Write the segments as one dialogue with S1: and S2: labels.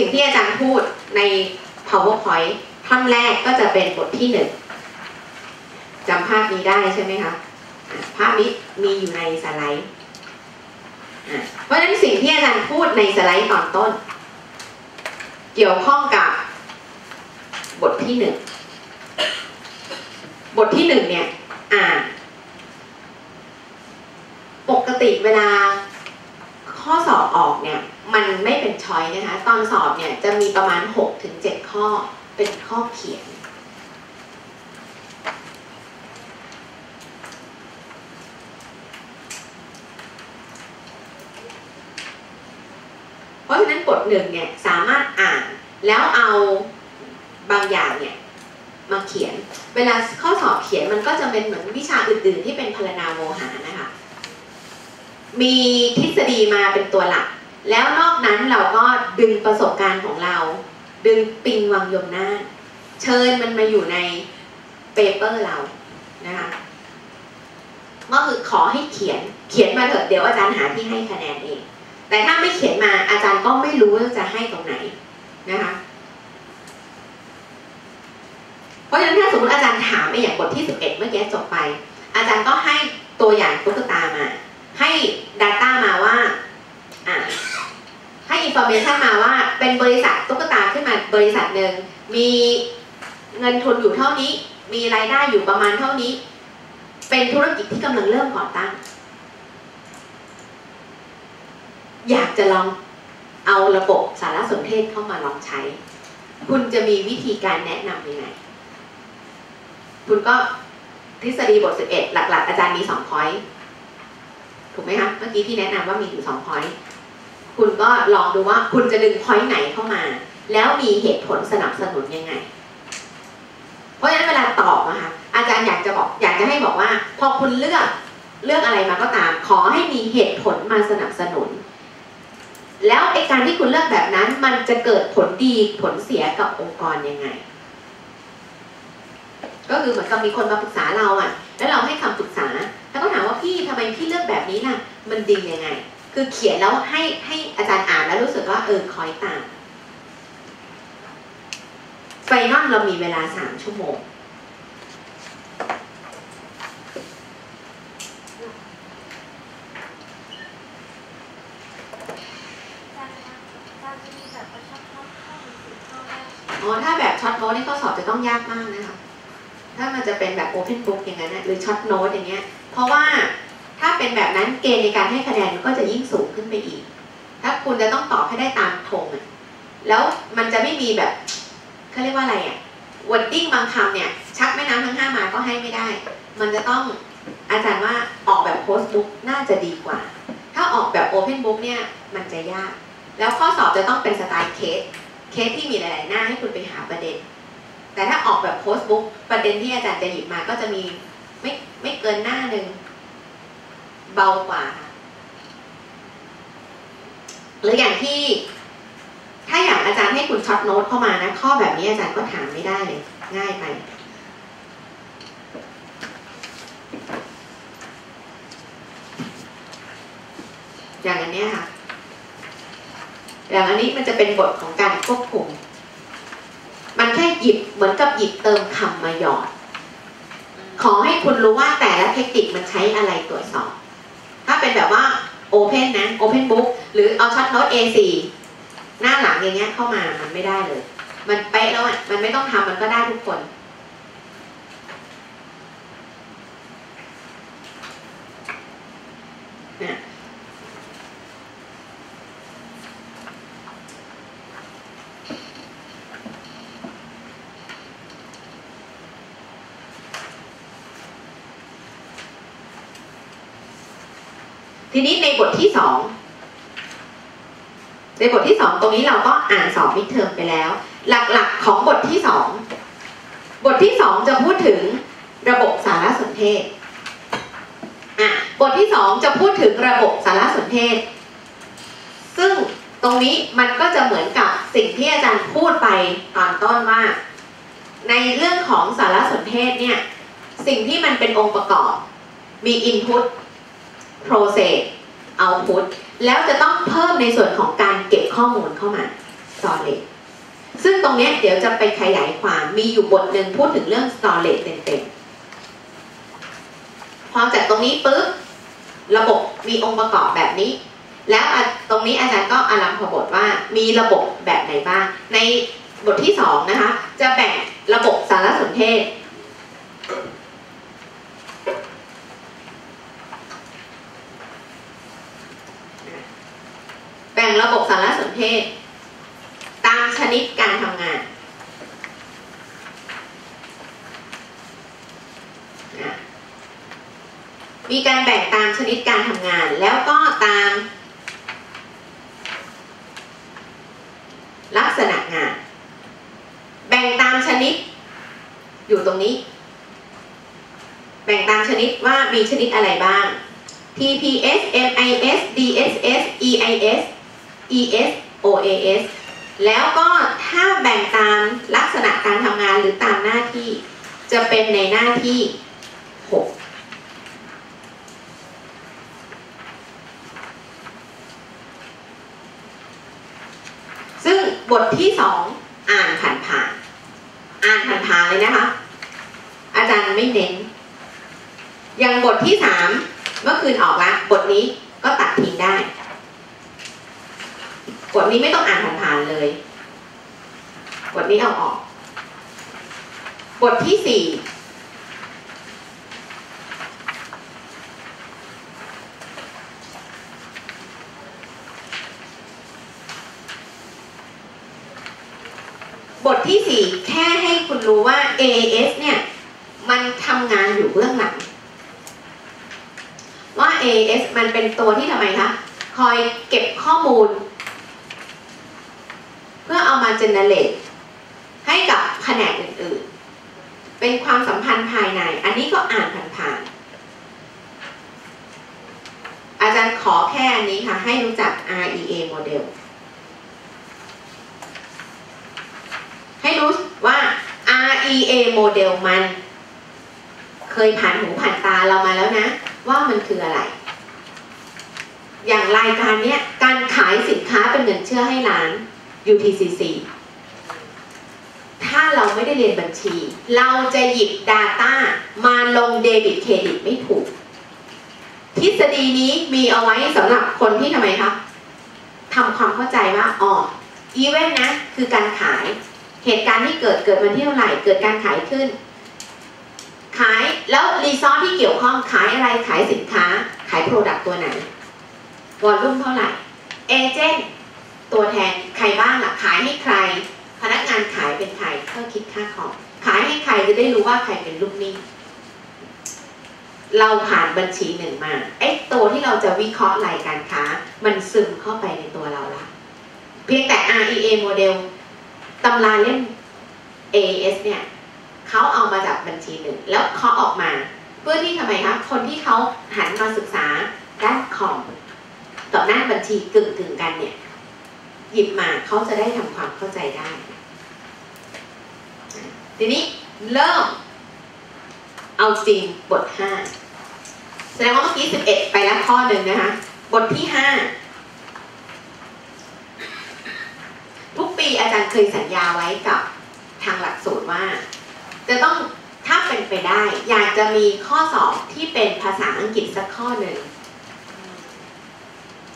S1: สิ่งที่อาจารย์พูดใน powerpoint ท่อนแรกก็จะเป็นบทที่หนึ่งจำภาพนี้ได้ใช่ไหมคะภาพนี้มีอยู่ในสไลด์เพราะฉะนั้นสิ่งที่อาจารย์พูดในสไลด์ตอนต้น เกี่ยวข้องกับบทที่หนึ่งบทที่หนึ่งเนี่ย อ่านปกติเวลาข้อสอบออกเนี่ย มันไม่เป็นช้อยนะคะ ตอนสอบเนี่ยจะมีประมาณ 6-7 ข้อเป็นข้อเขียน เพราะฉะนั้นบทหนึ่งเนี่ยสามารถอ่านแล้วเอาบางอย่างเนี่ยมาเขียน เวลาข้อสอบเขียนมันก็จะเป็นเหมือนวิชาอื่น ๆ ที่เป็นพลนาโมหานะคะ มีทฤษฎีมาเป็นตัวหลัก แล้วนอกนั้นเราก็ดึงประสบการณ์ของเรา ดึงปิงวังยมนาเชิญมันมาอยู่ในเปเปอร์เรานะคะก็คือขอให้เขียนเขียนมาเถอะเดี๋ยวอาจารย์หาที่ให้คะแนนเอง แต่ถ้าไม่เขียนมาอาจารย์ก็ไม่รู้ว่าจะให้ตรงไหนนะคะเพราะฉะนั้นถ้าสมมติอาจารย์ถามไปอย่างบทที่ 11 เมื่อกี้จบไป อาจารย์ก็ให้ตัวอย่างตุ๊กตามา ให้ Data มาว่าอ่า ให้ Information มาว่าเป็นบริษัทตุ๊กตาขึ้นมาบริษัทหนึ่งมีเงินทุนอยู่เท่านี้ มีรายได้อยู่ประมาณเท่านี้ เป็นธุรกิจที่กำลังเริ่มก่อตั้ง อยากจะลองเอาระบบสารสนเทศเข้ามาลองใช้ คุณจะมีวิธีการแนะนำยังไง คุณก็ทฤษฎีบท 11 หลัก ๆ อาจารย์มี2 point ถูกไหมคะ เมื่อกี้ที่แนะนำว่ามีอยู่2 point คุณก็ลองดูว่าคุณจะดึง point ไหนเข้ามา แล้วมีเหตุผลสนับสนุนยังไง เพราะฉะนั้นเวลาตอบนะคะอาจารย์อยากจะบอก อยากจะให้บอกว่า พอคุณเลือกเลือกอะไรมาก็ตาม ขอให้มีเหตุผลมาสนับสนุน แล้วไอการที่คุณเลือกแบบนั้น มันจะเกิดผลดีผลเสียกับองค์กรยังไง ก็คือเหมือนกับมีคนมาปรึกษาเราอะ่ะ แล้วเราให้คำปรึกษา แล้วก็ถามว่าพี่ทำไมพี่เลือกแบบนี้ล่ะ มันดียังไง คือเขียนแล้วให้ให้ รย์อ่านแล้วรู้สึกว่าเออคอยตามไฟนอลเรามีเวลาสามชั่วโมง อ๋อ ถ้าแบบ short note นี่ข้อสอบจะต้องยากมากนะคะ ถ้ามันจะเป็นแบบ open book อย่างนั้นนะหรือ short note อย่างเงี้ย เพราะว่าถ้าเป็นแบบนั้นเกณฑ์ในการให้คะแนนมันก็จะยิ่งสูงขึ้นไปอีก ถ้าคุณจะต้องตอบให้ได้ตามธงอะแล้วมันจะไม่มีแบบเขาเรียกว่าอะไรอะ wording บางคำเนี่ย ชักแม่น้ำทั้งห้ามาก็ให้ไม่ได้ มันจะต้องอาจารย์ว่าออกแบบ close book น่าจะดีกว่า ถ้าออกแบบ open book เนี่ยมันจะยาก แล้วข้อสอบจะต้องเป็นสไตล์ case case ที่มีหลาย ๆ หน้าให้คุณไปหาประเด็น แต่ถ้าออกแบบ close book ประเด็นที่อาจารย์จะหยิบมาก็จะมีไม่ไม่เกินหน้าหนึ่งเบากว่าค่ะ หรืออย่างที่ ถ้าอย่างอาจารย์ให้คุณ short note เข้ามานะข้อแบบนี้อาจารย์ก็ถามไม่ได้เลย ง่ายไปอย่างอันนี้ค่ะ อย่างอันนี้มันจะเป็นบทของการควบคุม มันแค่หยิบเหมือนกับหยิบเติมคำมาหยอด ขอให้คุณรู้ว่าแต่ละเทคนิคมันใช้อะไรตรวจสอบ ถ้าเป็นแบบว่า Open นะ Open Book หรือเอาช็อตโน้ต A4 หน้าหลังอย่างเงี้ยเข้ามามันไม่ได้เลย มันเป๊ะแล้วอะมันไม่ต้องทำมันก็ได้ทุกคน ทีนี้ในบทที่สองในบทที่สองตรงนี้เราก็อ่านสอบมิดเทอมไปแล้ว หลักๆของบทที่สองบทที่สองจะพูดถึงระบบสารสนเทศอะบทที่สองจะพูดถึงระบบสารสนเทศ ซึ่งตรงนี้มันก็จะเหมือนกับสิ่งที่อาจารย์พูดไปตอนต้นว่าในเรื่องของสารสนเทศเนี่ย สิ่งที่มันเป็นองค์ประกอบ มี input process output แล้วจะต้องเพิ่มในส่วนของการเก็บข้อมูลเข้ามา storage ซึ่งตรงเนี้ยเดี๋ยวจะไปขยายความมีอยู่บทหนึ่งพูดถึงเรื่อง storage เต็มๆพอจากตรงนี้ปุ๊บระบบมีองค์ประกอบแบบนี้ แล้วตรงนี้อาจารย์ก็อารัมพบทว่ามีระบบแบบไหนบ้าง ในบทที่สองนะคะจะแบ่งระบบสารสนเทศ งระบบสารสนเทศ ตามชนิดการทำงาน มีการแบ่งตามชนิดการทำงาน แล้วก็ตาม ลักษณะงาน แบ่งตามชนิดอยู่ตรงนี้ แบ่งตามชนิดว่ามีชนิดอะไรบ้าง TPS MIS DSS EIS ES OAS แล้วก็ถ้าแบ่งตามลักษณะการทำงานหรือตามหน้าที่ จะเป็นในหน้าที่ 6ซึ่งบทที่2อ่านผ่านๆอ่านผ่านๆเลยนะคะ อาจารย์ไม่เน้นอย่างบทที่3เมื่อคืนออกละบทนี้ก็ตัดทิ้งได้ บทนี้ไม่ต้องอ่านผ่านๆเลยบทนี้เอาออกบทที่สี่บทที่สี่แค่ให้คุณรู้ว่า A.S. เนี่ย มันทำงานอยู่เบื้องหลัง ว่า A.S. มันเป็นตัวที่ทำไมคะ คอยเก็บข้อมูล อเอามาเจเนเรตให้กับแผนกอื่นๆ เป็นความสัมพันธ์ภายใน อันนี้ก็อ่านผ่านๆ อาจารย์ขอแค่อันนี้ค่ะ ให้รู้จัก REA โมเดล ให้รู้ว่า REA โมเดลมัน เคยผ่านหูผ่านตาเรามาแล้วนะ ว่ามันคืออะไร อย่างรายการเนี้ย การขายสินค้าเป็นเงินเชื่อให้ร้าน UTCC ถ้าเราไม่ได้เรียนบัญชี เราจะหยิบ Data มาลงเดบิตเครดิตไม่ถูก ทฤษฎีนี้มีเอาไว้สำหรับคนที่ทำไมคะทำความเข้าใจว่าอ๋ออีเวนต์นะคือการขายเหตุการณ์ที่เกิดเกิดวันที่เท่าไหร่เกิดการขายขึ้น ขายแล้ว resource ที่เกี่ยวข้องขายอะไรขายสินค้า ขาย product ตัวไหน volume เท่าไหร่ agent ตัวแทนใครบ้างล่ะขายให้ใคร พนักงานขายเป็นใครเพื่อคิดค่าคอมขายให้ใครจะได้รู้ว่าใครเป็นลูกหนี้เราผ่านบัญชีหนึ่งมาไอ้ตัวที่เราจะวิเคราะห์รายการค้า มันซึมเข้าไปในตัวเราละเพียงแต่ REA โมเดลตำราเล่ม AS เนี่ยเขาเอามาจากบัญชีหนึ่ง แล้วเขาะออกมา เพื่อที่ทำไมคะคนที่เขาหันมาศึกษาด้านคอมกับหน้าบัญชีกึ่งกึ่งกันเนี่ย หยิบมาเขาจะได้ทำความเข้าใจได้ ทีนี้เริ่ม เอาจริงบทห้าแสดงว่าเมื่อกี้สิบเอ็ดไปแล้วข้อหนึ่งนะคะ บทที่ห้าทุกปีอาจารย์เคยสัญญาไว้กับทางหลักสูตรว่า จะต้องถ้าเป็นไปได้ อยากจะมีข้อสอบที่เป็นภาษาอังกฤษสักข้อหนึ่ง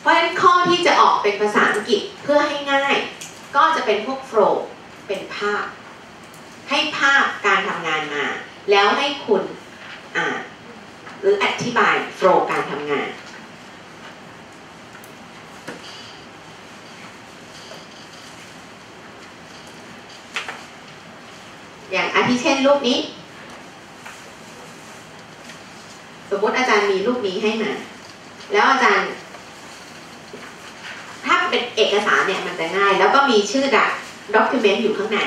S1: เพราะฉะนั้นข้อที่จะออกเป็นภาษาอังกฤษเพื่อให้ง่าย ก็จะเป็นพวกโฟล์เป็นภาพ ให้ภาพการทำงานมา แล้วให้คุณอ่านหรืออธิบายโฟล์การทำงาน อย่างอาทิเช่นรูปนี้ สมมติอาจารย์มีรูปนี้ให้มา แล้วอาจารย์ ถ้าเป็นเอกสารเนี่ยมันจะง่าย แล้วก็มีชื่อดักด็อกิเมนต์อยู่ข้างใน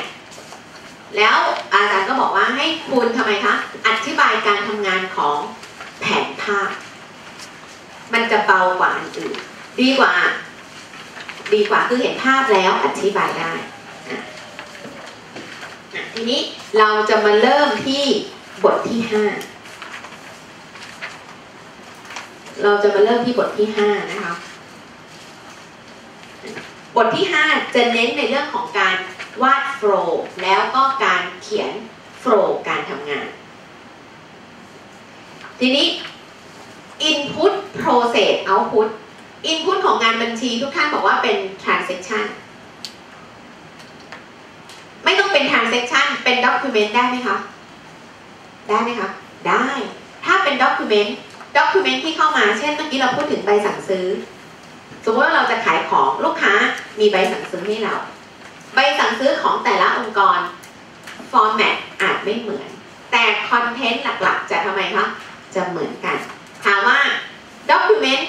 S1: แล้วอาจารย์ก็บอกว่าให้คุณทำไมคะ อธิบายการทำงานของแผนภาพ มันจะเบากว่าอันอื่น ดีกว่า ดีกว่าคือเห็นภาพแล้วอธิบายได้นะทีนี้เราจะมาเริ่มที่บทที่ห้าเราจะมาเริ่มที่บทที่ห้านะคะ บทที่ 5 จะเน้นในเรื่องของการวาดโฟล์แล้วก็การเขียนโฟล์การทำงาน ทีนี้ input process output input ของงานบัญชีทุกท่านบอกว่าเป็น transaction ไม่ต้องเป็น transaction เป็น document ได้ไหมคะ ได้ไหมคะ ได้ ถ้าเป็น document document ที่เข้ามา เช่นเมื่อกี้เราพูดถึงใบสั่งซื้อ มมติว่าเราจะขายของลูกค้ามีใบสั่งซื้อให้เรา ใบสั่งซื้อของแต่ละองค์กร format อาจไม่เหมือน แต่คอนเทนต์หลักๆ จะทำไมคะจะเหมือนกัน ถามว่า document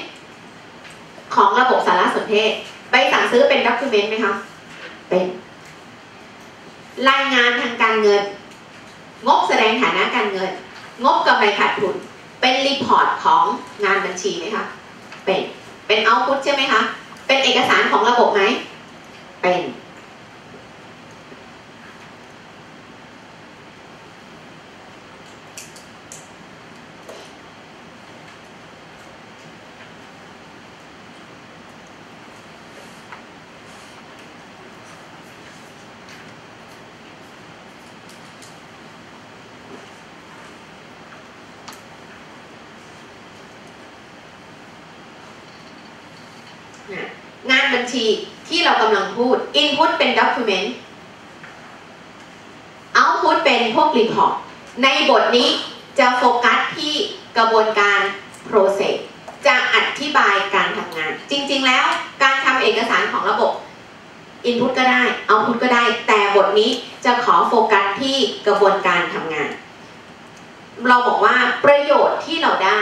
S1: ของระบบสารสนเทศ ใบสั่งซื้อเป็น document ไหมคะเป็น รายงานทางการเงิน งบแสดงฐานะการเงิน งบกำไรขาดทุน เป็นรีพอร์ตของงานบัญชีไหมคะเป็น เป็นเอาพุตใช่ไหมคะ เป็นเอกสารของระบบไหม เป็น งานบัญ ชีที่เรากำลังพูด Input เป็น Document Output เป็นพวก Report ในบทนี้จะโฟกัสที่กระบวนการ Process จะอธิบายการทำงาน จริง ๆ แล้วการทำเอกสารของระบบ Input ก็ได้ Output ก็ได้ แต่บทนี้จะขอโฟกัสที่กระบวนการทำงาน เราบอกว่าประโยชน์ที่เราได้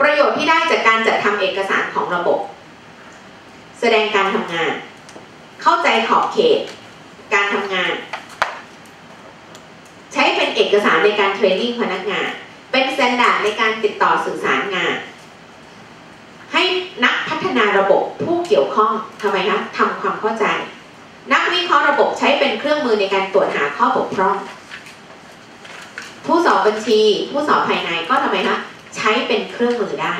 S1: ประโยชน์ที่ได้จากการจัดทำเอกสารของระบบ แสดงการทำงาน เข้าใจขอบเขต การทำงาน ใช้เป็นเอกสารในการ training พนักงาน เป็น standard ในการติดต่อสื่อสารงาน ให้นักพัฒนาระบบผู้เกี่ยวข้องทำไมคะทำความเข้าใจ นักวิเคราะห์ระบบใช้เป็นเครื่องมือในการตรวจหาข้อบกพร่อง ผู้สอบบัญชี ผู้สอบภายในก็ทำไมคะ ใช้เป็นเครื่องมือได้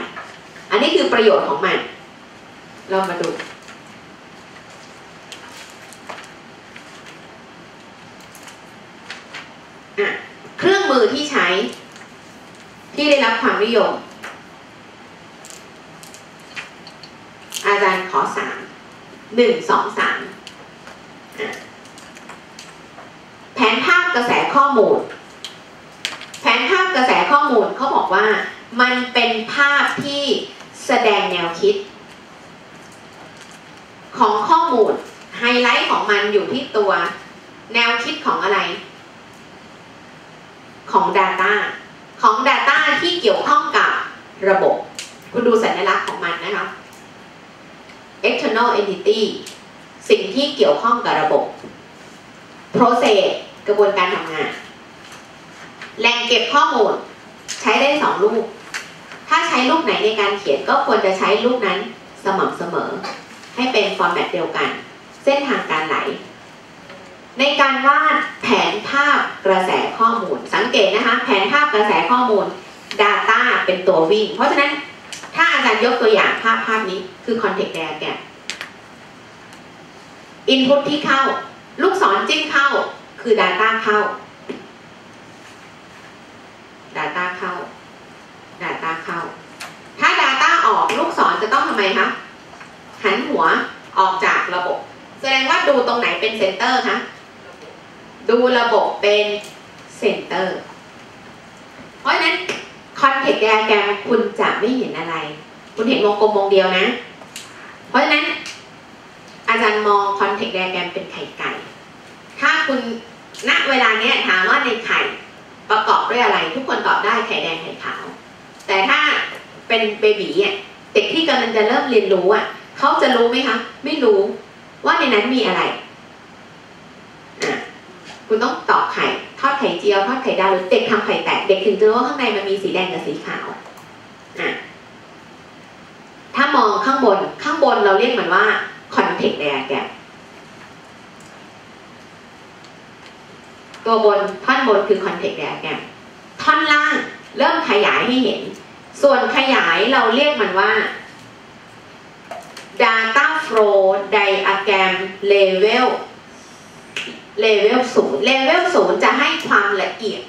S1: อันนี้คือประโยชน์ของมัน เรามาดู เครื่องมือที่ใช้ ที่ได้รับความนิยม อาจารย์ขอสามหนึ่งสองสามแผนภาพกระแสข้อมูล แผนภาพกระแสข้อมูลเขาบอกว่ามันเป็นภาพที่แสดงแนวคิด ของข้อมูลไฮไลท์ของมันอยู่ที่ตัว แนวคิดของอะไร ของ Data ของ Data ที่เกี่ยวข้องกับระบบ คุณดูสัญลักษณ์ของมันนะคะ external entity สิ่งที่เกี่ยวข้องกับระบบ process กระบวนการทำงาน แหล่งเก็บข้อมูล ใช้ได้สองรูป ถ้าใช้รูปไหนในการเขียนก็ควรจะใช้รูปนั้นสม่ำเสมอ ให้เป็นฟอร์แมตเดียวกัน เส้นทางการไหล ในการวาดแผนภาพกระแสข้อมูล สังเกตนะคะ แผนภาพกระแสข้อมูล Data เป็นตัววิ่ง เพราะฉะนั้นถ้าอาจารย์ยกตัวอย่างภาพภาพนี้คือ context diagram input ที่เข้า ลูกศรจิ้มเข้าคือ Data เข้า Data เข้า Data เข้า ถ้า Data ออกลูกศรจะต้องทำไมคะหันหัวออกจากระบบ แสดงว่าดูตรงไหนเป็น center คะดูระบบเป็น center เพราะฉะนั้น Context Diagram คุณจะไม่เห็นอะไร คุณเห็นวงกลมวงเดียวนะ เพราะฉะนั้น อาจารย์มอง Context Diagram เป็นไข่ไก่ ถ้าคุณณเวลาเนี้ยถามว่าในไข่ประกอบด้วยอะไร ทุกคนตอบได้ไข่แดงไข่ขาว แต่ถ้าเป็นเบบีอะเด็กที่กำลังจะเริ่มเรียนรู้อะเขาจะรู้ไหมคะ ไม่รู้ว่าในนั้นมีอะไรคุณต้องตอกไข่ทอดไข่เจียวทอดไข่ดาวหรือเด็กทำไข่แตกเด็กถึงจะรู้ว่าข้างในมันมีสีแดงกับสีขาวอะถ้ามองข้างบนข้างบนเราเรียกมันว่า context diagram ตัวบนท่อนบนคือ context diagram ท่อนล่าง เริ่มขยายให้เห็น ส่วนขยายเราเรียกมันว่า data flow diagram level level ศูนย์ level ศูนย์จะให้ความละเอียด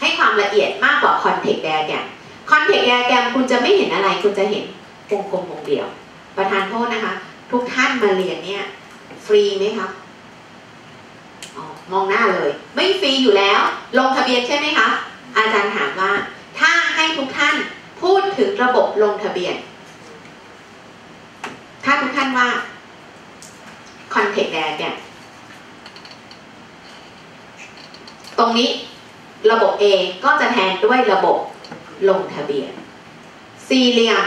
S1: ให้ความละเอียดมากกว่า context diagram context diagram คุณจะไม่เห็นอะไร คุณจะเห็นวงกลมวงเดียว ประธานโทษนะคะ ทุกท่านมาเรียนเนี่ย ฟรีไหมคะมองหน้าเลย ไม่ฟรีอยู่แล้ว ลงทะเบียนใช่ไหมคะ อาจารย์ถามว่า ถ้าให้ทุกท่านพูดถึงระบบลงทะเบียน ถ้าทุกท่านว่า context diagram ตรงนี้ระบบ A ก็จะแทนด้วยระบบลงทะเบียน สี่เหลี่ยม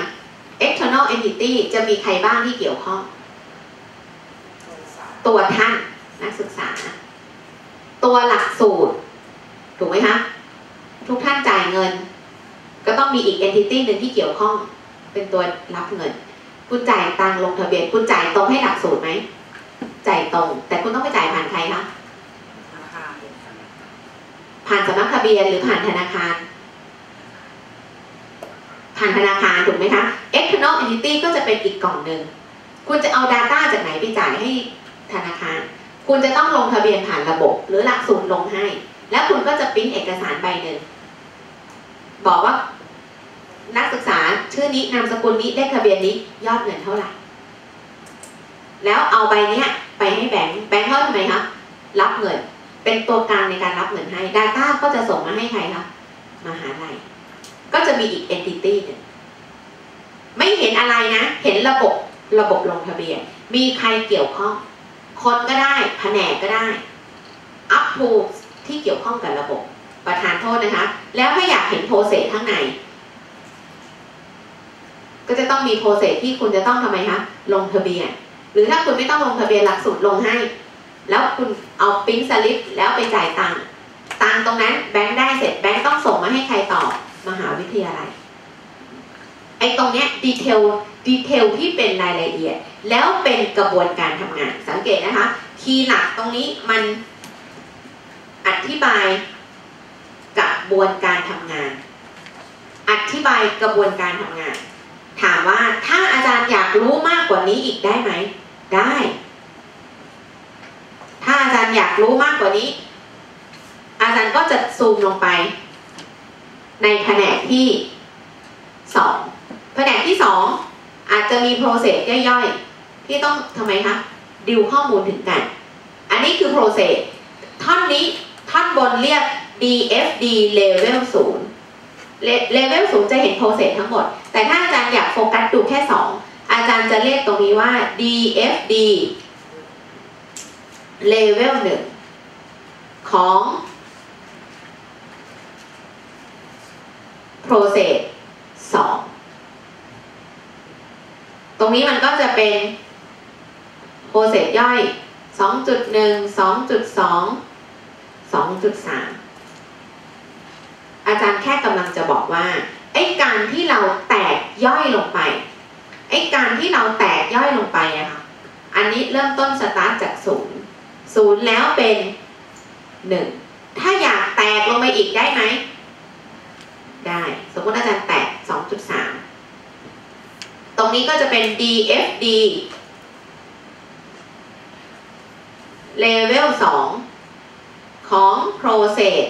S1: external entity จะมีใครบ้างที่เกี่ยวข้อง ตัวท่านนักศึกษา ตัวหลักสูตร ถูกไหมคะ ทุกท่านจ่ายเงิน ก็ต้องมีอีก entity หนึ่งที่เกี่ยวข้องเป็นตัวรับเงิน คุณจ่ายตังค์ลงทะเบียน คุณจ่ายตรงให้หลักสูตรไหมจ่ายตรง แต่คุณต้องไปจ่ายผ่านใครคะผ่านสำนักทะเบียนหรือผ่านธนาคาร ผ่านธนาคารถูกไหมคะ external entity ก็จะเป็นอีกกล่องหนึ่ง คุณจะเอา Data จากไหนไปจ่ายให้ธนาคาร คุณจะต้องลงทะเบียนผ่านระบบ หรือหลักสูตรลงให้ แล้วคุณก็จะปริ้นเอกสารใบหนึ่ง บอกว่า นักศึกษาชื่อนี้นามสกุลนี้เลขทะเบียนนี้ยอดเงินเท่าไหร่ แล้วเอาใบเนี้ยไปให้แบงค์แบงค์เขาทำไมคะรับเงิน เป็นตัวกลางในการรับเงินให้ Data ก็จะส่งมาให้ใครคะมหาลัยก็จะมีอีก entity หนึ่งไม่เห็นอะไรนะ เห็นระบบระบบลงทะเบียน มีใครเกี่ยวข้อง คนก็ได้แผนกก็ได้ up to ที่เกี่ยวข้องกับระบบ ประทานโทษนะคะ แล้วถ้าอยากเห็น process ข้างใน ก็จะต้องมี process ที่คุณจะต้องทำไมคะลงทะเบียน หรือถ้าคุณไม่ต้องลงทะเบียนหลักสูตรลงให้ แล้วคุณเอาปริ้นสลิปแล้วไปจ่ายตังค์ตังค์ตรงนั้นแบงค์ได้เสร็จแบงค์ต้องส่งมาให้ใครต่อมหาวิทยาลัยไอ้ตรงเนี้ย detailดีเทลที่เป็นรายละเอียด แล้วเป็นกระบวนการทำงานสังเกตนะคะ คีย์หลักตรงนี้มันอธิบาย กระบวนการทำงาน อธิบายกระบวนการทำงาน ถามว่าถ้าอาจารย์อยากรู้มากกว่านี้อีกได้ไหม ได้ ถ้าอาจารย์อยากรู้มากกว่านี้ อาจารย์ก็จะซูมลงไป ในแผนกที่สองแผนกที่สองอาจจะมี process ย่อยๆ ที่ต้องทำไมคะดิวข้อมูลถึงกัน อันนี้คือ process ท่อนนี้ท่อนบนเรียก DFD level 0 level 0 จะเห็น process ทั้งหมด แต่ถ้าอาจารย์อยากโฟกัสดูแค่ 2 อาจารย์จะเรียกตรงนี้ว่า DFD level 1 ของ process 2 ตรงนี้มันก็จะเป็น process ย่อย 2.1 2.2 2.3 อาจารย์แค่กำลังจะบอกว่าไอ้การที่เราแตกย่อยลงไปไอ้การที่เราแตกย่อยลงไปอะค่ะอันนี้เริ่มต้นสตาร์ทจากศูนย์ศูนย์แล้วเป็นหนึ่งถ้าอยากแตกลงไปอีกได้ไหมได้ สมมติอาจารย์แตก 2.3 ตรงนี้ก็จะเป็น DFD level 2 ของ process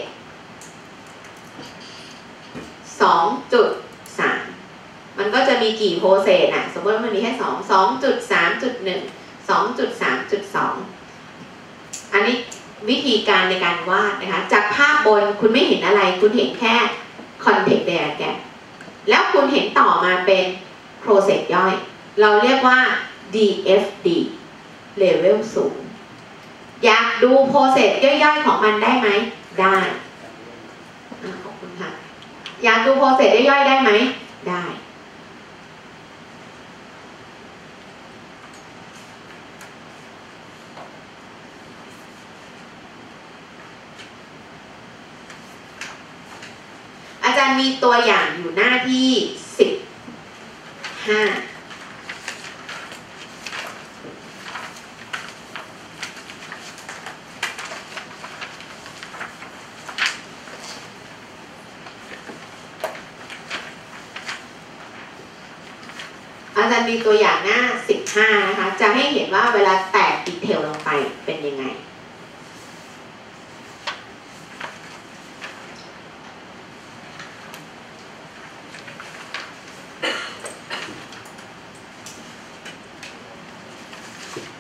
S1: 2.3 มันก็จะมีกี่ process อะสมมติว่ามันมีแค่ 2 2.3.1 2.3.2 อันนี้วิธีการในการวาดนะคะ จากภาพบนคุณไม่เห็นอะไร คุณเห็นแค่ context diagram แล้วคุณเห็นต่อมาเป็น process ย่อย เราเรียกว่า DFD level 0อยากดู process ย่อยๆของมันได้ไหม ได้อะขอบคุณค่ะ อยากดูโปรเซสได้ย่อยๆได้ไหม ได้อาจารย์มีตัวอย่างอยู่หน้าที่สิบห้า อาจารย์ มี ตัวอย่างหน้า 15 นะคะ จะให้เห็นว่าเวลาแตกดีเทลลงไปเป็นยังไง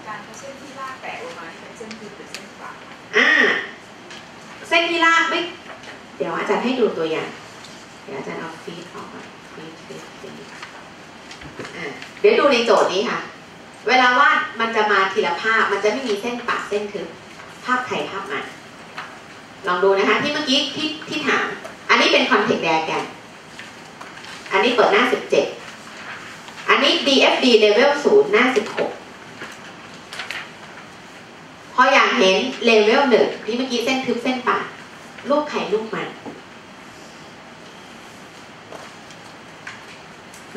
S2: การใช้เส้นที่ลากแตกลงมานี่เป็นเส้นทึบหรือเส้นฝา
S1: อ่า เส้นที่ลากไม่ เดี๋ยวอาจารย์ให้ดูตัวอย่าง เดี๋ยวอาจารย์เอาฟีดออกก่อนฟีดฟีดฟีดอ่าเดี๋ยวดูในโจทย์นี้ค่ะ เวลาวาดมันจะมาทีละภาพ มันจะไม่มีเส้นปะเส้นทึบ ภาพใครภาพมัน ลองดูนะคะ ที่เมื่อกี้ที่ที่ถาม อันนี้เป็น context diagram อันนี้เปิดหน้า 17 อันนี้ DFD level 0 หน้า 16 พออยากเห็นเลเวลหนึ่งที่เมื่อกี้เส้นทึบเส้นปะรูปไข่รูปมัน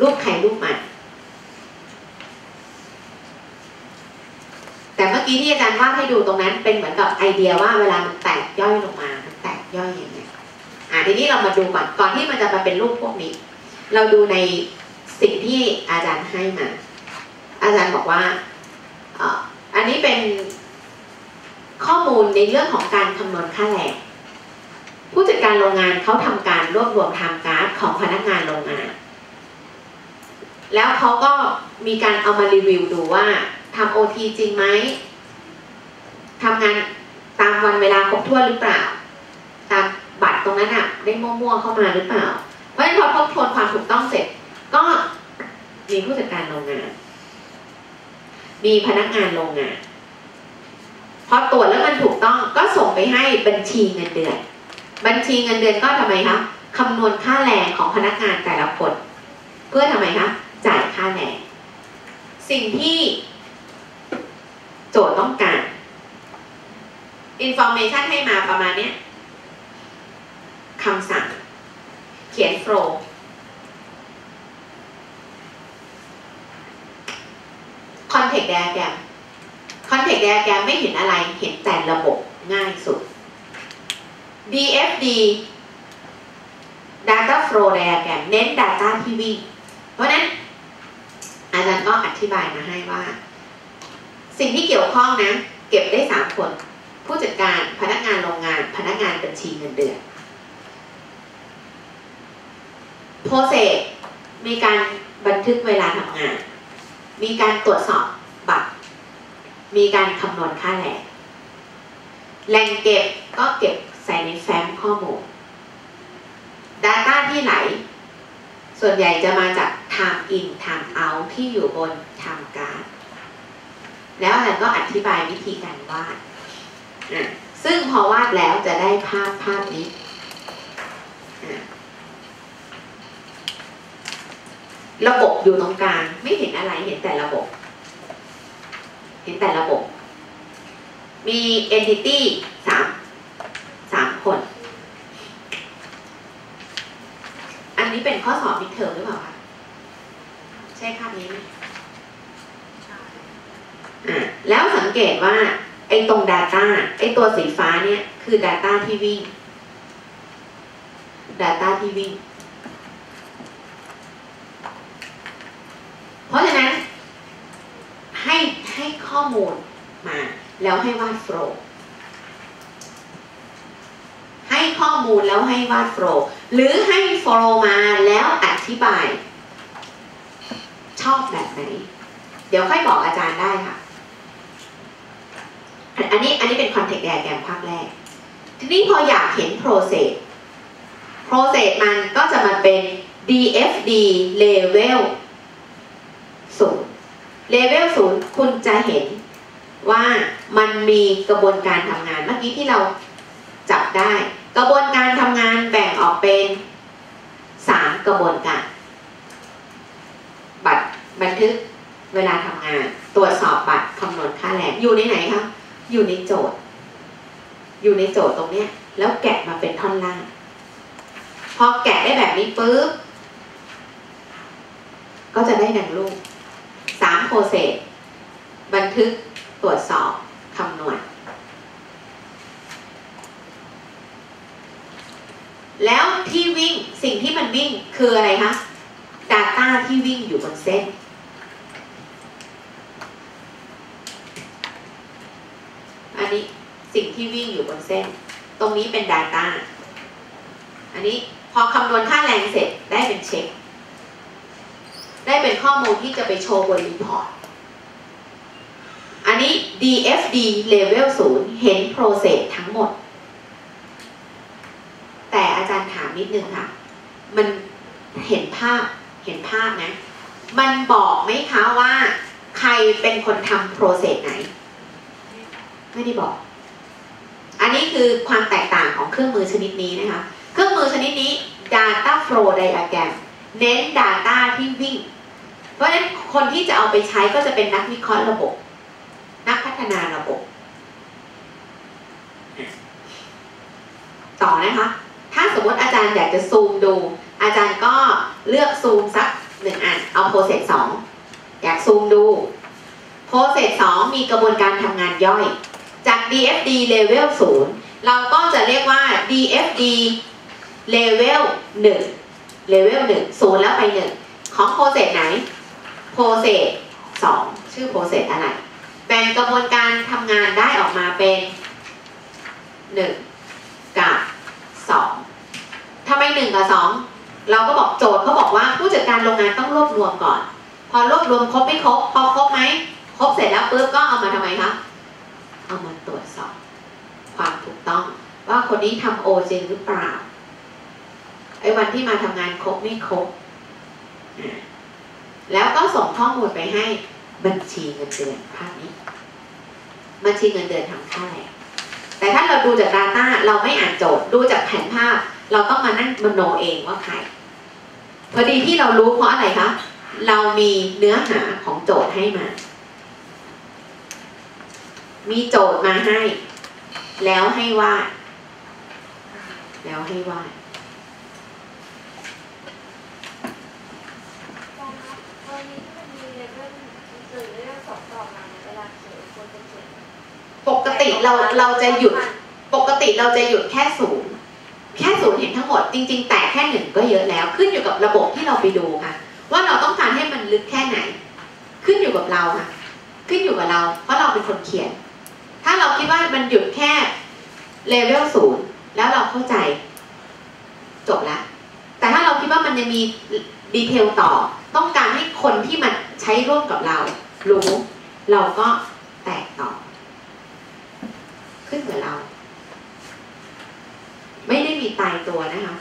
S1: รูปไข่รูปมันแต่เมื่อกี้ที่อาจารย์วาดให้ดูตรงนั้น เป็นเหมือนกับไอเดียว่าเวลามันแตกย่อยลงมามันแตกย่อยอย่างเงี้ยอ่าทีนี้เรามาดูก่อนก่อนที่มันจะมาเป็นรูปพวกนี้ เราดูในสิ่งที่อาจารย์ให้มา อาจารย์บอกว่าอันนี้เป็นข้อมูลในเรื่องของการคำนวณค่าแรงผู้จัดการโรงงานเขาทำการรวบรวมไทม์การ์ดของพนักงานโรงงาน แล้วเขาก็มีการเอามารีวิวดูว่าทำโอทีจริงไหมทำงานตามวันเวลาครบถ้วนหรือเปล่า ตามบัตรตรงนั้นอะได้มั่วๆเข้ามาหรือเปล่า เพราะฉะนั้นพอทบทวนความถูกต้องเสร็จ ก็มีผู้จัดการโรงงาน มีพนักงานโรงงาน พอตรวจแล้วมันถูกต้องก็ส่งไปให้บัญชีเงินเดือน บัญชีเงินเดือนก็ทำไมคะคำนวณค่าแรงของพนักงานแต่ละคน เพื่อทำไมคะ จ่ายค่าแรงสิ่งที่โจทย์ต้องการ information ให้มาประมาณเนี้ยคำสั่ง เขียนโฟล์คอนเทกต์ i a แกรมคอนเทกต์ i a แกรมไม่เห็นอะไรเห็นแต่ระบบง่ายสุด DFD Data Flow Diagram เน้น Data ที่วิ่งเพราะนั้น อาจารย์ก็อธิบายมาให้ว่า สิ่งที่เกี่ยวข้องนะ เก็บได้สามคน ผู้จัดการพนักงานโรงงาน พนักงานบัญชีเงินเดือนโปรเซสมีการบันทึกเวลาทำงาน มีการตรวจสอบบัตร มีการคำนวณค่าแรงแหล่งเก็บก็เก็บใส่ในแฟ้มข้อมูล Data ที่ไหลส่วนใหญ่จะมาจาก time in time out ที่อยู่บน time card แล้วอาจารย์ก็อธิบายวิธีการวาด ซึ่งพอวาดแล้วจะได้ภาพภาพนี้ ระบบอยู่ตรงกลางไม่เห็นอะไรเห็นแต่ระบบ เห็นแต่ระบบ มี entity สามสามคน อันนี้เป็นข้อสอบมิดเทอมหรือเปล่าคะ ใช่ภาพนี้ไหม
S2: ใช่
S1: อะแล้วสังเกตว่า ไอ้ตรง Data ไอ้ตัวสีฟ้าเนี่ย คือ Data ที่วิ่ง Data ที่วิ่ง เพราะฉะนั้น ให้ให้ข้อมูลมา แล้วให้วาดโฟล์ให้ข้อมูลแล้วให้วาดโฟล์หรือให้โฟล์มาแล้วอธิบายช อบแบบไหน เดี๋ยวค่อยบอกอาจารย์ได้ค่ะ อันนี้อันนี้เป็นคอนเทกต์ i ด g r รมภาพแรก ทีนี้พออยากเห็น process process มันก็จะมาเป็น DFD level 0 level 0คุณจะเห็นว่ามันมีกระบวนการทำงาน เมื่อกี้ที่เราจับได้ กระบวนการทำงานแบ่งออกเป็น 3 กระบวนการ บันทึกเวลาทำงาน ตรวจสอบบัตรคำนวณค่าแรงอยู่ในไหนคะอยู่ในโจทย์ อยู่ในโจทย์ตรงเนี้ย แล้วแกะมาเป็นท่อนล่างพอแกะได้แบบนี้ปุ๊บก็จะได้ดังรูปสามโปรเซสบันทึกตรวจสอบคำนวณแล้วที่วิ่งสิ่งที่มันวิ่งคืออะไรคะ Data ที่วิ่งอยู่บนเส้น สิ่งที่วิ่งอยู่บนเส้น ตรงนี้เป็น Data อันนี้พอคำนวณค่าแรงเสร็จได้เป็นเช็ค ได้เป็นข้อมูลที่จะไปโชว์บนรีพอร์ต อันนี้ DFD level 0 เห็น process ทั้งหมด แต่อาจารย์ถามนิดนึงค่ะ มันเห็นภาพเห็นภาพนะมันบอกไหมคะว่า ใครเป็นคนทำ process ไหน ไม่ได้บอก อันนี้คือความแตกต่างของเครื่องมือชนิดนี้นะคะ เครื่องมือชนิดนี้ data flow diagram เน้น data ที่วิ่ง เพราะฉะนั้นคนที่จะเอาไปใช้ก็จะเป็นนักวิเคราะห์ระบบ นักพัฒนาระบบ ต่อนะคะ ถ้าสมมติอาจารย์อยากจะซูมดู อาจารย์ก็เลือกซูมสักหนึ่งอัน เอา process สองอยากซูมดู process สองมีกระบวนการทำงานย่อย DFD level 0 เราก็จะเรียกว่า DFD level 1 level 1 0 แล้วไป 1 ของ process ไหน process 2ชื่อ process อะไร แบ่งกระบวนการทำงานได้ออกมาเป็น 1 กับ 2ทำไม 1 กับ 2 เราก็บอกโจทย์เขาบอกว่าผู้จัดการโรงงานต้องรวบรวมก่อน พอรวบรวมครบไม่ครบพอครบไหมครบเสร็จแล้วปุ๊บก็เอามาทำไมคะ เอามาตรวจสอบ ความถูกต้อง ว่าคนนี้ทำโอจริงหรือเปล่าไอ้วันที่มาทำงานครบไม่ครบ แล้วก็ส่งข้อมูลไปให้บัญชีเงินเดือนภาพนี้ บัญชีเงินเดือนทำค่าแรงแต่ถ้าเราดูจาก Data เราไม่อ่านโจทย์ดูจากแผนภาพ เราต้องมานั่งมโนเองว่าใคร พอดีที่เรารู้เพราะอะไรคะ เรามีเนื้อหาของโจทย์ให้มา มีโจทย์มาให้ แล้วให้วาด แล้วให้วาดปกติเราเราจะหยุดปกติเราจะหยุดแค่ศูนย์แค่ศูนย์เห็นทั้งหมดจริง ๆ แต่แค่หนึ่งก็เยอะแล้ว ขึ้นอยู่กับระบบที่เราไปดูค่ะ ว่าเราต้องการให้มันลึกแค่ไหน ขึ้นอยู่กับเราค่ะ ขึ้นอยู่กับเรา เพราะเราเป็นคนเขียน ถ้าเราคิดว่ามันหยุดแค่เลเวลศูนย์แล้วเราเข้าใจ จบล้วแต่ถ้าเราคิดว่ามันยังมีดีเทลต่อ ต้องการให้คนที่มันใช้ร่วมกับเรา รู้ เราก็แตกต่อ ขึ้นกับเรา ไม่ได้มีตายตัวนะคะ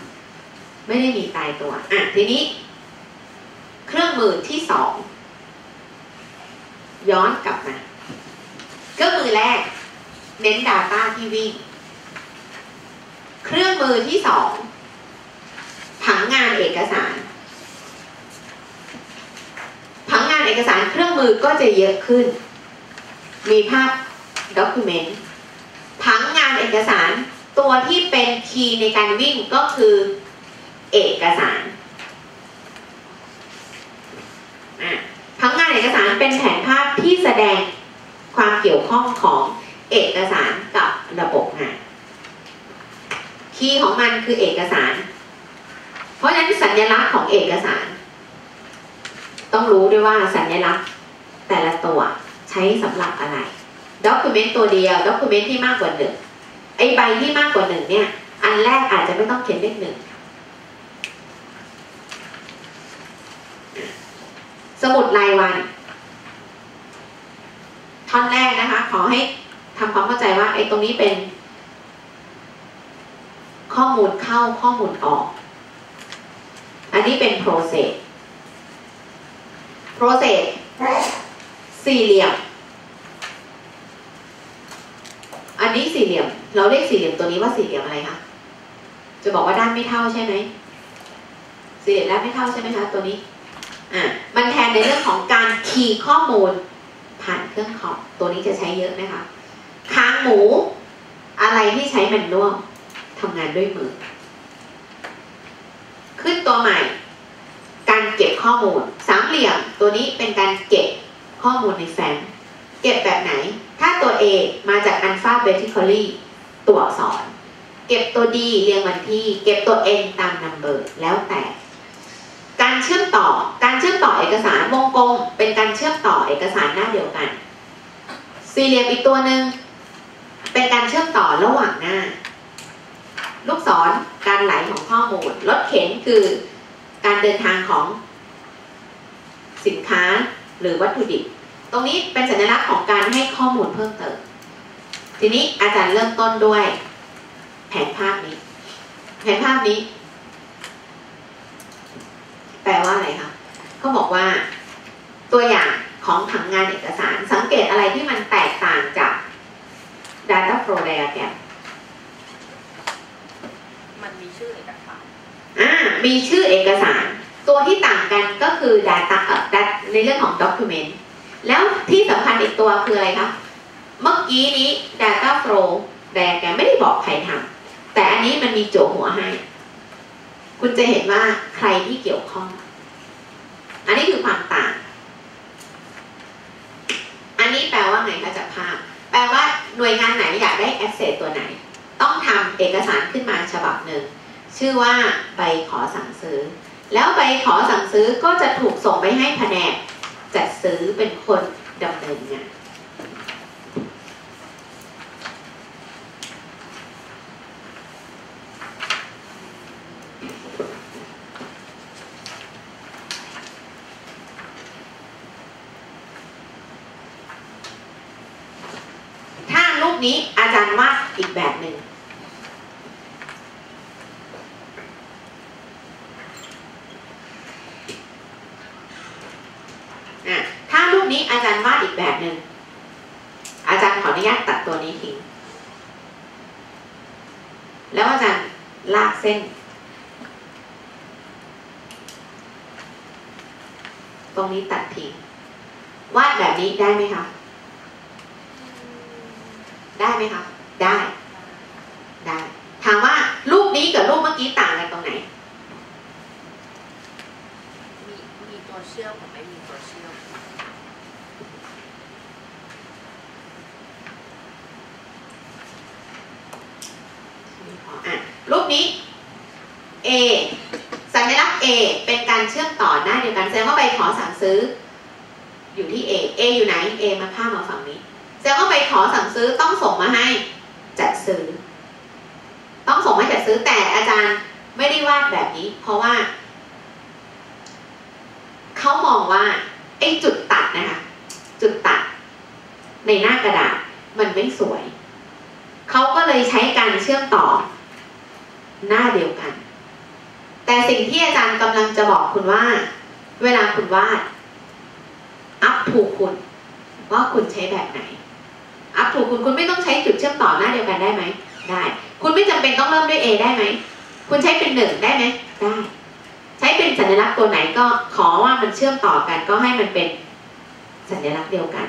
S1: ไม่ได้มีตายตัว อะ ทีนี้ เครื่องมือที่สอง ย้อนกลับมาเครื่องมือแรก เน้น Data ที่วิ่ง เครื่องมือที่สองผังงานเอกสาร ผังงานเอกสารเครื่องมือก็จะเยอะขึ้น มีภาพ document ผังงานเอกสารตัวที่เป็นคีย์ในการวิ่งก็คือเอกสารผังงานเอกสารเป็นแผนภาพที่แสดงความเกี่ยวข้องของ เอกสารกับระบบงาน key ของมันคือเอกสาร เพราะฉะนั้นสัญลักษณ์ของเอกสาร ต้องรู้ด้วยว่าสัญลักษณ์แต่ละตัวใช้สำหรับอะไร document ตัวเดียว document ที่มากกว่าหนึ่งไอ้ใบที่มากกว่าหนึ่งเนี่ย อันแรกอาจจะไม่ต้องเขียนเลขหนึ่งสมุดรายวัน ท่อนแรกนะคะ ขอให้ ทำความเข้าใจว่าไอ้ตรงนี้เป็น ข้อมูลเข้าข้อมูลออก อันนี้เป็น process process สี่เหลี่ยม อันนี้สี่เหลี่ยม เราเรียกสี่เหลี่ยมตัวนี้ว่าสี่เหลี่ยมอะไรคะ จะบอกว่าด้านไม่เท่าใช่ไหม สี่เหลี่ยมด้านไม่เท่าใช่ไหมคะตัวนี้ อะ มันแทนในเรื่องของการคีย์ข้อมูลผ่านเครื่องคอมตัวนี้จะใช้เยอะนะคะ หมู อะไรที่ใช้แมนนวลทำงานด้วยมือ ขึ้นตัวใหม่ การเก็บข้อมูล สามเหลี่ยมตัวนี้เป็นการเก็บข้อมูลในแฟ้มเก็บแบบไหน ถ้าตัว A มาจาก alpha vertically ตัวอักษร เก็บตัว D เรียงวันที่ เก็บตัว N ตาม number แล้วแต่ การเชื่อมต่อ การเชื่อมต่อเอกสารวงกลม เป็นการเชื่อมต่อเอกสารหน้าเดียวกัน สี่เหลี่ยมอีกตัวหนึ่ง เป็นการเชื่อมต่อระหว่างหน้า ลูกศรการไหลของข้อมูลรถเข็นคือการเดินทางของสินค้าหรือวัตถุดิบ ตรงนี้เป็นสัญลักษณ์ของการให้ข้อมูลเพิ่มเติม ทีนี้อาจารย์เริ่มต้นด้วย แผนภาพนี้ แผนภาพนี้ แปลว่าอะไรคะเขาบอกว่า ตัวอย่างของผังงานเอกสารสังเกตอะไรที่มันแตกต่างจาก Data Flow Diagram
S2: มันมีชื่อเอกสาร
S1: อ่ามีชื่อเอกสาร ตัวที่ต่างกันก็คือ Data เอ่อ Dat- ในเรื่องของ Document แล้วที่สำคัญอีกตัวคืออะไรคะเมื่อกี้นี้ Data Flow Diagram ไม่ได้บอกใครทำแต่อันนี้มันมีโจหัวให้ คุณจะเห็นว่าใครที่เกี่ยวข้อง อันนี้คือความต่าง อันนี้แปลว่าไงคะจากภาพ แปลว่า หน่วยงานไหนอยากได้แอสเซทตัวไหน ต้องทำเอกสารขึ้นมาฉบับหนึ่ง ชื่อว่าใบขอสั่งซื้อ แล้วใบขอสั่งซื้อก็จะถูกส่งไปให้แผนกจัดซื้อเป็นคนดำเนินงาน ถ้ารูปนี้อาจารย์วาดอีก แบบหนึ่งถ้ารูปนี้อาจารย์วาดอีกแบบหนึ่งอาจารย์ขออนุญาตตัดตัวนี้ทิ้งแล้วอาจารย์ลากเส้น ตรงนี้ตัดทิ้งวาดแบบนี้ได้ไหมคะได้ไหมคะ ได้ ได้ ถามว่ารูปนี้กับรูปเมื่อกี้ต่างกันตรงไหน
S2: มีมีตัวเชื่อมกับไม่มีตัวเชื่อม
S1: อะรูปนี้ A สัญลักษณ์ A เป็นการเชื่อมต่อหน้าเดียวกันแสดงว่าใบขอสั่งซื้อ อยู่ที่ A A อยู่ไหน A มาข้ามมาฝั่งนี้แสดงว่าใบขอสั่งซื้อต้องส่งมาให้จัดซื้อ ต้องส่งมาให้จัดซื้อแต่อาจารย์ไม่ได้วาดแบบนี้ เพราะว่าเขามองว่าไอ้จุดตัดนะคะจุดตัด ในหน้ากระดาษมันไม่สวย เขาก็เลยใช้การเชื่อมต่อ หน้าเดียวกัน แต่สิ่งที่อาจารย์กำลังจะบอกคุณว่า เวลาคุณวาด อัพถูกคุณ ว่าคุณใช้แบบไหน อัพถูกคุณคุณไม่ต้องใช้จุดเชื่อมต่อหน้าเดียวกันได้ไหมได้ คุณไม่จำเป็นต้องเริ่มด้วย A ได้ไหม คุณใช้เป็นหนึ่งได้ไหมได้ ใช้เป็นสัญลักษณ์ตัวไหนก็ขอว่ามันเชื่อมต่อกันก็ให้มันเป็นสัญลักษณ์เดียวกัน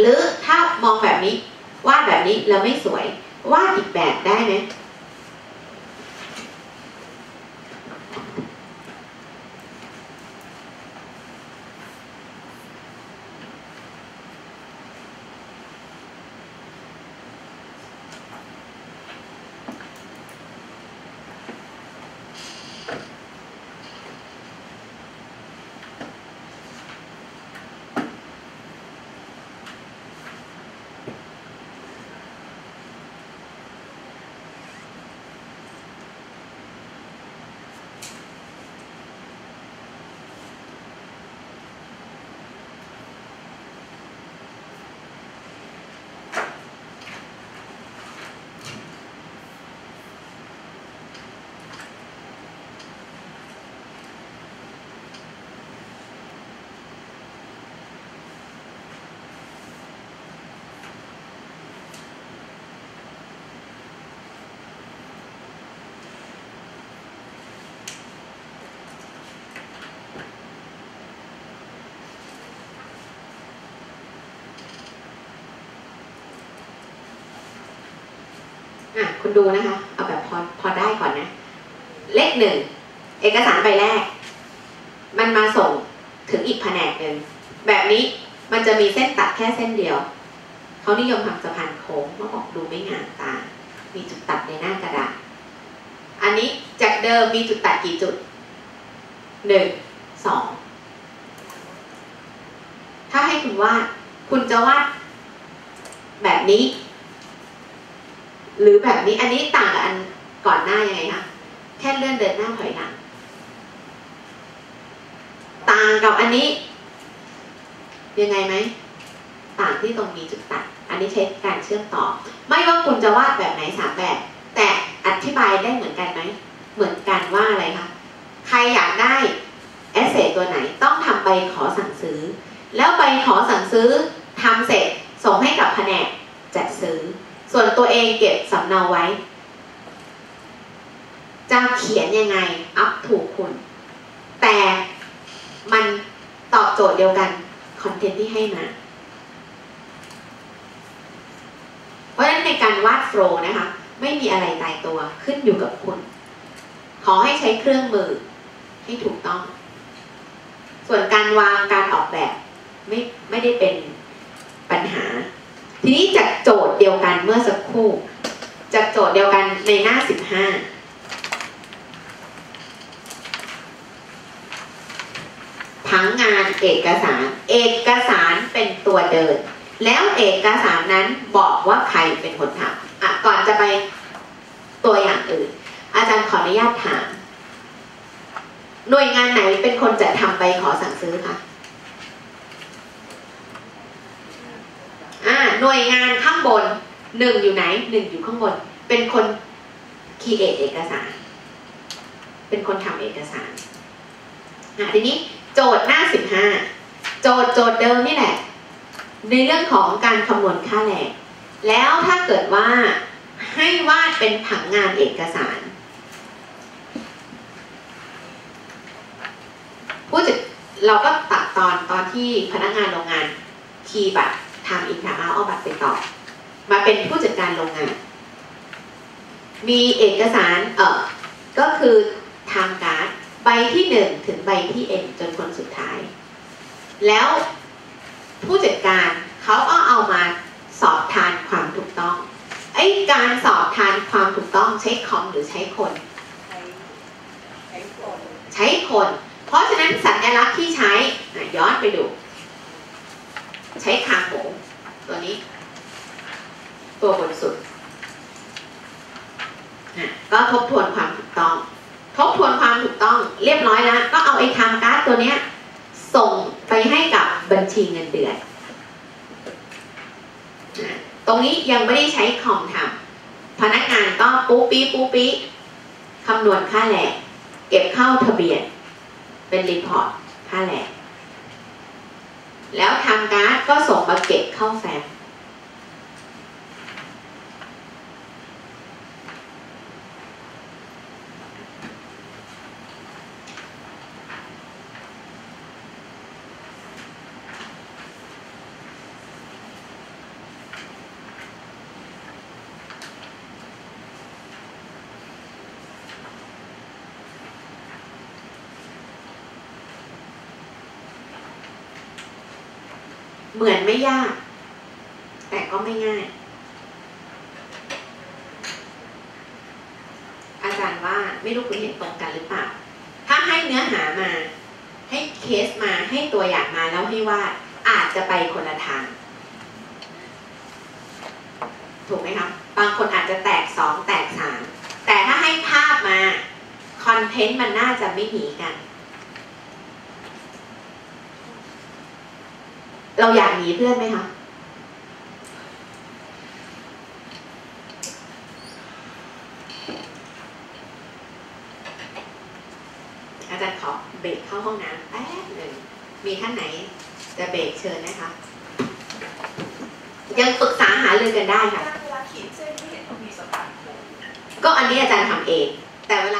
S1: หรือถ้ามองแบบนี้วาดแบบนี้แล้วไม่สวยวาดอีกแบบได้ไหม อะคุณดูนะคะ เอาแบบพอพอได้ก่อนนะ เลขหนึ่งเอกสารใบแรก มันมาส่งถึงอีกแผนกหนึ่งแบบนี้มันจะมีเส้นตัดแค่เส้นเดียวเขานิยมทำสะพานโค้งเพราะบอกดูไม่งามตา มีจุดตัดในหน้ากระดาษอันนี้จากเดิมมีจุดตัดกี่จุดหนึ่งสองถ้าให้คุณวาดคุณจะวาดแบบนี้ หรือแบบนี้อันนี้ต่างกับอันก่อนหน้ายังไงคะแค่เลื่อนเดินหน้าถอยหลังต่างกับอันนี้ ยังไงไหมต่างที่ตรงมีจุดตัด อันนี้ใช้การเชื่อมต่อ ไม่ว่าคุณจะวาดแบบไหนสามแบบ แต่อธิบายได้เหมือนกันไหมเหมือนกันว่าอะไรคะใครอยากได้asset ตัวไหนต้องทำใบขอสั่งซื้อ แล้วใบขอสั่งซื้อทำเสร็จส่งให้กับแผนกจัดซื้อ ส่วนตัวเองเก็บสำเนาไว้ จะเขียนยังไง up to คุณ แต่มันตอบโจทย์เดียวกัน content ที่ให้มา เพราะฉะนั้นในการวาด flow นะคะ ไม่มีอะไรตายตัวขึ้นอยู่กับคุณ ขอให้ใช้เครื่องมือให้ถูกต้อง ส่วนการวางการออกแบบไม่ไม่ได้เป็นปัญหา ทีนี้จากโจทย์เดียวกันเมื่อสักครู่ จากโจทย์เดียวกันในหน้า 15 ทั้งงานเอกสาร เอกสารเป็นตัวเดิน แล้วเอกสารนั้นบอกว่าใครเป็นคนทำอะก่อนจะไปตัวอย่างอื่น อาจารย์ขออนุญาตถาม หน่วยงานไหนเป็นคนจะทำใบขอสั่งซื้อคะ อ่าหน่วยงานข้างบนหนึ่งอยู่ไหนหนึ่งอยู่ข้างบน เป็นคนคีเอทเอกสาร เป็นคนทำเอกสารอะทีนี้โจทย์หน้าสิบห้าโจทย์โจทย์เดิมนี่แหละ ในเรื่องของการคำนวณค่าแรงแล้วถ้าเกิดว่าให้วาดเป็นผังงานเอกสาร ผู้จัดเราก็ตัดตอนตอนที่พนักงานโรงงานคีย์บัตร ทำอินทาเอาเอาบัตรไปต่อ มาเป็นผู้จัดการโรงงาน มีเอกสารเออก็คือทางการใบที่หนึ่งถึงใบที่เอ็นจนคนสุดท้าย แล้วผู้จัดการเขาก็เอามาสอบทานความถูกต้องไอ้การสอบทานความถูกต้องใช้คอมหรือใช้คน
S2: ใช้คน
S1: ใช้คนเพราะฉะนั้นสัญลักษณ์ที่ใช้ย้อนไปดู ใช้คางหมูตัวนี้ ตัวบนสุดอะก็ทบทวนความถูกต้อง ทบทวนความถูกต้องเรียบร้อยแล้ว ก็เอาไอ้ time card ตัวเนี้ย ส่งไปให้กับบัญชีเงินเดือนอะตรงนี้ยังไม่ได้ใช้คอมทำพนักงานก็ปุ๊ปีปุ๊ปีคำนวณค่าแรงเก็บเข้าทะเบียน เป็น report ค่าแรง แล้ว time card ก็ส่งมาเก็บเข้าแฟ้ม เหมือนไม่ยาก แต่ก็ไม่ง่าย อาจารย์ว่าไม่รู้คุณเห็นตรงกันหรือเปล่า ถ้าให้เนื้อหามา ให้เคสมาให้ตัวอย่างมาแล้วให้วาดอาจจะไปคนละทาง ถูกไหมครับบางคนอาจจะแตกสองแตกสามแต่ถ้าให้ภาพมา คอนเทนต์มันน่าจะไม่หนีกัน เราอยากหนีเพื่อนไหมคะอาจารย์ขอเบรกเข้าห้องน้ำแป๊บหนึ่งมีท่านไหน จะเบรกเชิญนะคะ ยังปรึกษาหารือกันได้ค่ะ
S2: เวลาขีดเส้นที่เห็นต้องมีสะพานโค้ง
S1: ก็อันนี้อาจารย์ทำเอง แต่เวลา